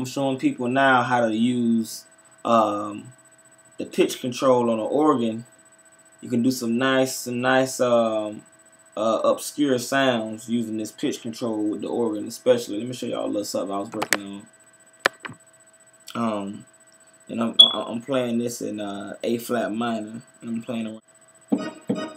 I'm showing people now how to use um, the pitch control on an organ. You can do some nice, some nice um, uh, obscure sounds using this pitch control with the organ, especially. Let me show y'all a little something I was working on. Um, and I'm I'm playing this in uh, A flat minor, and I'm playing around.